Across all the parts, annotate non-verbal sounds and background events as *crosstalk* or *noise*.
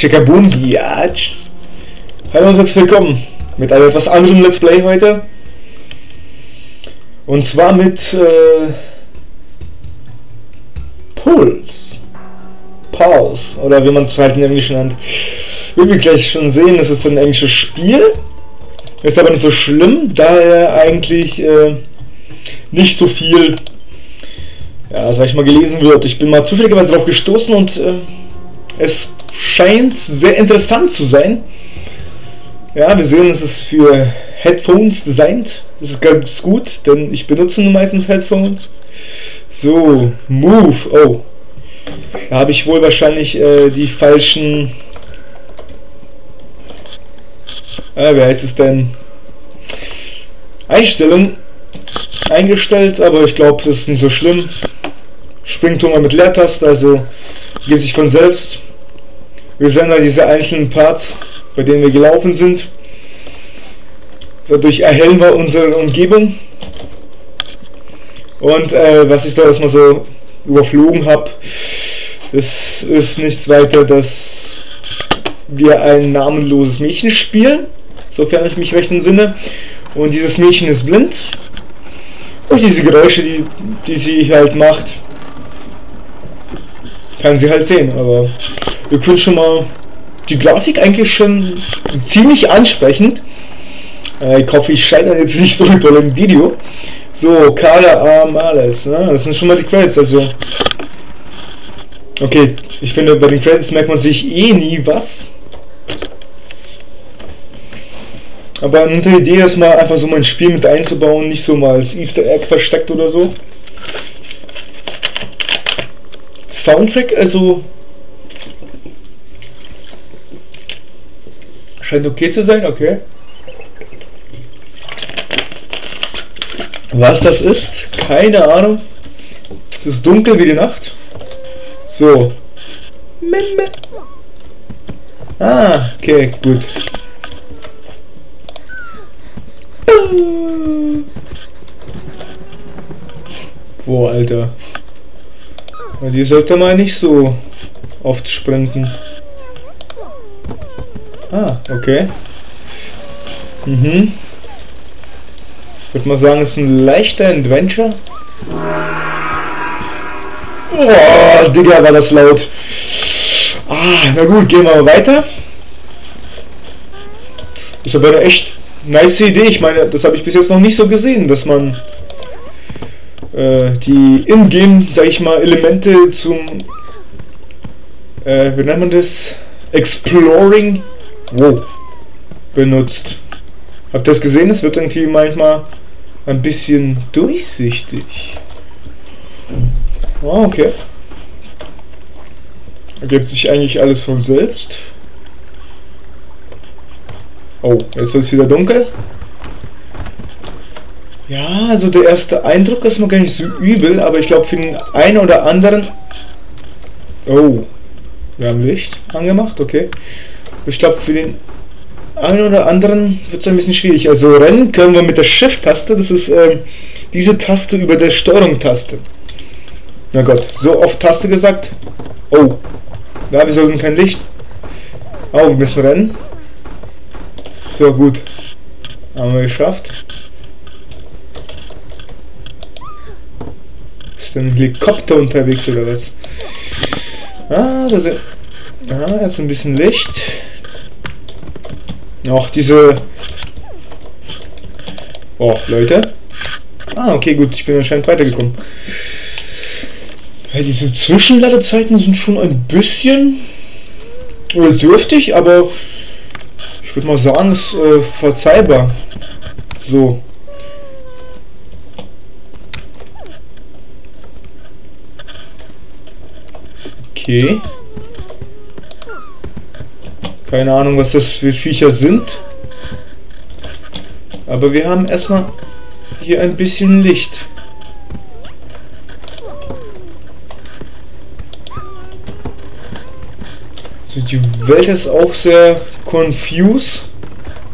Chickaboom, ja. Hallo und herzlich willkommen mit einem etwas anderen Let's Play heute. Und zwar mit äh, Pulse. Pulse, oder wie man es halt in Englisch nennt. Wie wir gleich schon sehen, es ist ein englisches Spiel. Ist aber nicht so schlimm, da er eigentlich äh, nicht so viel, ja, sag ich mal, gelesen wird. Ich bin mal zufälligerweise darauf gestoßen und äh, es scheint sehr interessant zu sein. Ja, wir sehen, es ist für Headphones designt. Das ist ganz gut, denn ich benutze nur meistens Headphones. So, Move. Oh. Da habe ich wohl wahrscheinlich äh, die falschen. Äh, wie heißt es denn? Einstellungen eingestellt, aber ich glaube, das ist nicht so schlimm. Springton mal mit Leertaste, also geht sich von selbst. Wir sehen da diese einzelnen Parts, bei denen wir gelaufen sind. Dadurch erhellen wir unsere Umgebung. Und äh, was ich da erstmal so überflogen habe, das ist nichts weiter, dass wir ein namenloses Mädchen spielen, sofern ich mich recht entsinne. Und dieses Mädchen ist blind. Und diese Geräusche, die, die sie halt macht, kann sie halt sehen. Aber wir können schon mal die Grafik eigentlich schon ziemlich ansprechend. Äh, ich hoffe, ich scheine jetzt nicht so toll im Video. So, Kader, Arm, alles. Ne? Das sind schon mal die Credits. Also, okay, ich finde, bei den Credits merkt man sich eh nie was. Aber eine Idee ist mal einfach so mein Spiel mit einzubauen, nicht so mal als Easter Egg versteckt oder so. Soundtrack, also Scheint okay zu sein, okay. Was das ist, keine Ahnung. Es ist dunkel wie die Nacht. So. Ah, okay, gut. Boah, Alter. Die sollte mal nicht so oft sprinten. Ah, okay. Mhm. Würde mal sagen, es ist ein leichter Adventure. Oh, Digga, war das laut. Ah, na gut, gehen wir mal weiter. Ist aber eine echt nice Idee. Ich meine, das habe ich bis jetzt noch nicht so gesehen, dass man äh, die Ingame, sag ich mal, Elemente zum, äh, wie nennt man das? Exploring Wow. benutzt. Habt ihr das gesehen? Es wird irgendwie manchmal ein bisschen durchsichtig. Oh, okay. Ergibt sich eigentlich alles von selbst. Oh, jetzt ist es wieder dunkel. Ja, also der erste Eindruck ist noch gar nicht so übel, aber ich glaube für den einen oder anderen... Oh, wir haben Licht angemacht, okay. Ich glaube, für den einen oder anderen wird es ein bisschen schwierig. Also rennen können wir mit der Shift-Taste, das ist ähm, diese Taste über der Steuerung-Taste. Na Gott, so oft Taste gesagt. Oh, da wir sollten kein Licht. Oh, wir müssen rennen. So, gut. Haben wir geschafft. Ist ein Helikopter unterwegs oder was? Ah, da sind... Ah, jetzt ein bisschen Licht. Noch diese... Oh, Leute. Ah, okay, gut, ich bin anscheinend weitergekommen. Ja, diese Zwischenladezeiten sind schon ein bisschen dürftig, aber ich würde mal sagen, ist äh, verzeihbar. So. Okay. Keine Ahnung, was das für Viecher sind. Aber wir haben erstmal hier ein bisschen Licht. Also die Welt ist auch sehr confused,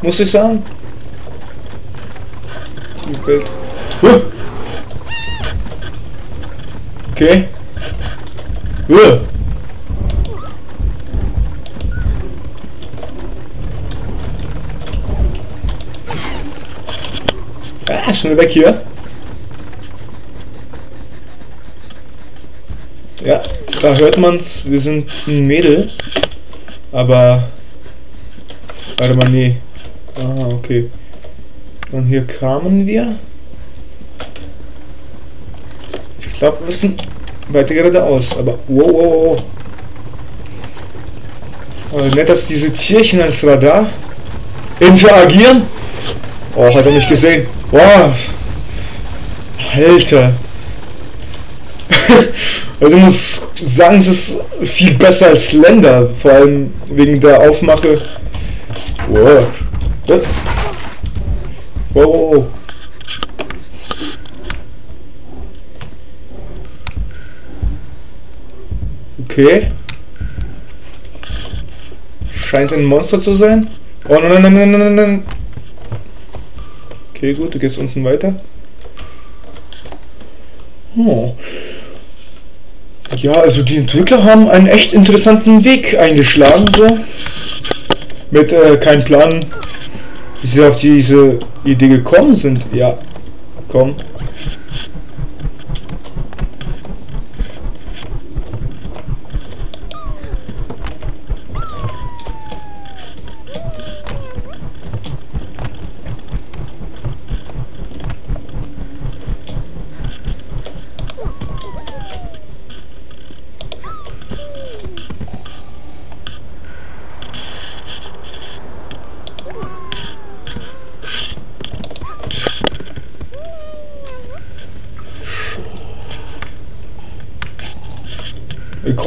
muss ich sagen. Die Welt. Okay. Schnell weg hier. Ja, da hört man's. Wir sind ein Mädel. Aber... Warte mal, nee. Ah, okay. Und hier kamen wir. Ich glaube, wir müssen weiter geradeaus. Aber wow, wow, wow. Aber nett, dass diese Tierchen als Radar interagieren. Oh, hat er mich gesehen. Boah. Alter. *laughs* also ich muss sagen, es ist viel besser als Slender. Vor allem wegen der Aufmache. Wow. Wow, wow. Okay. Scheint ein Monster zu sein. Oh nein, nein, nein, nein, nein. Okay, gut, du gehst unten weiter. Oh. Ja, also die Entwickler haben einen echt interessanten Weg eingeschlagen, so. Mit äh, keinem Plan, wie sie auf diese Idee gekommen sind. Ja, komm.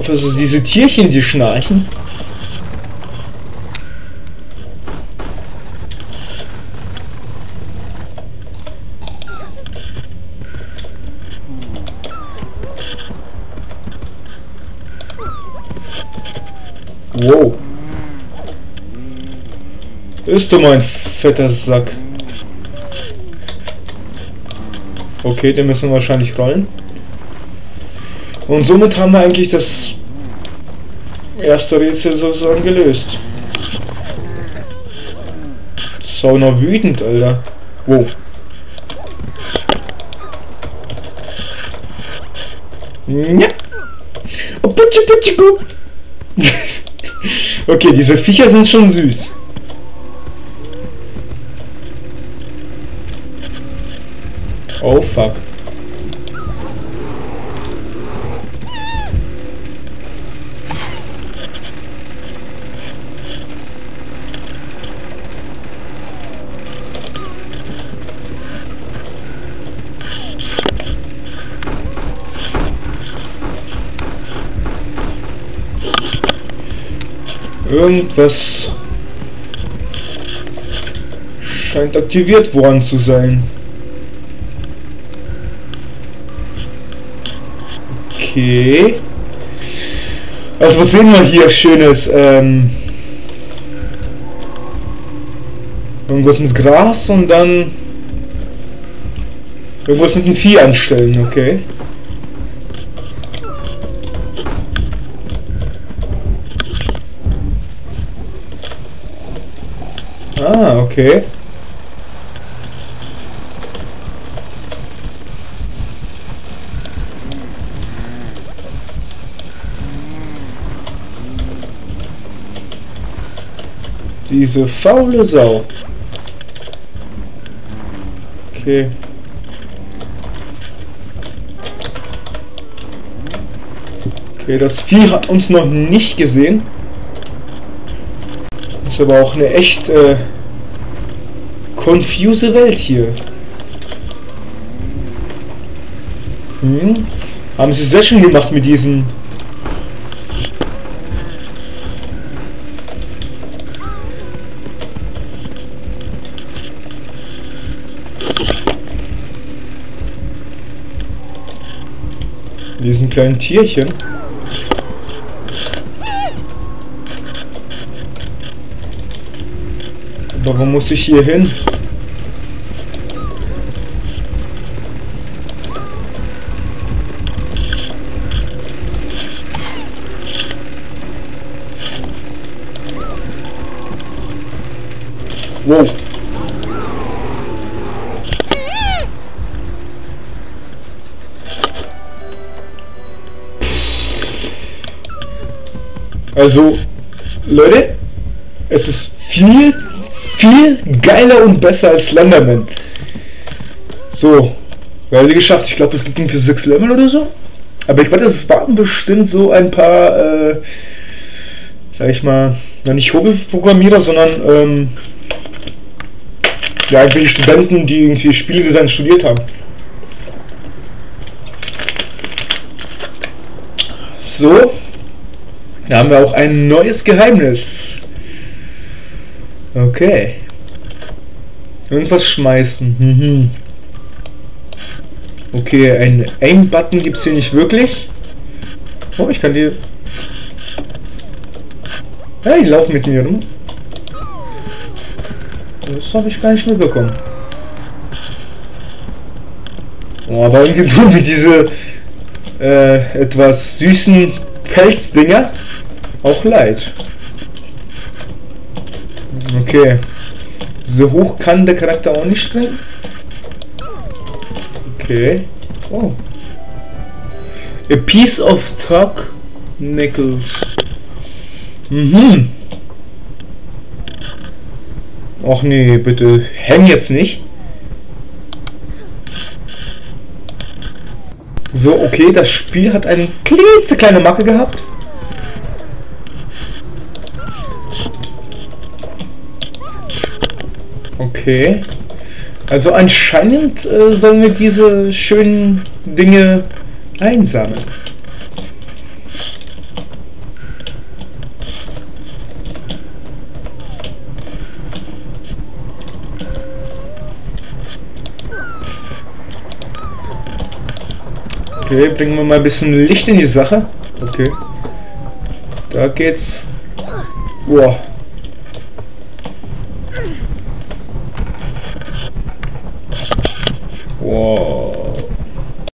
Es ist diese Tierchen, die schnarchen. Wow. Ist du mein fetter Sack. Okay, den müssen wir wahrscheinlich rollen. Und somit haben wir eigentlich das erste Rätsel sozusagen gelöst. Sau noch wütend, Alter. Wow. Ja. Oh, putschi, putschi, *laughs* okay, diese Viecher sind schon süß. Oh fuck. Irgendwas scheint aktiviert worden zu sein. Okay. Also was sehen wir hier Schönes? Ähm, irgendwas mit Gras und dann irgendwas mit dem Vieh anstellen, okay. Ah, okay. Diese faule Sau. Okay. Okay, das Vieh hat uns noch nicht gesehen. Ist aber auch eine echt äh, confuse Welt hier. Hm? Haben sie sehr schön gemacht mit diesen diesen kleinen Tierchen. Wo muss ich hier hin? Wow. Also, Leute, es ist viel, viel geiler und besser als Slenderman. So, wir geschafft. Ich glaube, es gibt für 6 Level oder so. Aber ich wette, es warten bestimmt so ein paar, äh, sag ich mal, na nicht Hobelprogrammierer, sondern ähm, ja, irgendwelche Studenten, die irgendwie Spieledesign studiert haben. So, da haben wir auch ein neues Geheimnis. Okay. Irgendwas schmeißen. Mhm. Okay, ein Aim-Button gibt es hier nicht wirklich. Oh, ich kann die... Hey, die laufen mit mir rum. Das habe ich gar nicht mitbekommen. Oh, aber irgendwie tun mir diese äh, etwas süßen Pelzdinger auch leid. Okay. So hoch kann der Charakter auch nicht springen. Okay. Oh. A piece of talk nickels. Mhm. Och nee, bitte häng jetzt nicht. So, okay, das Spiel hat eine klitzekleine Macke gehabt. Okay. Also anscheinend äh, sollen wir diese schönen Dinge einsammeln. Okay, bringen wir mal ein bisschen Licht in die Sache. Okay. Da geht's. Boah.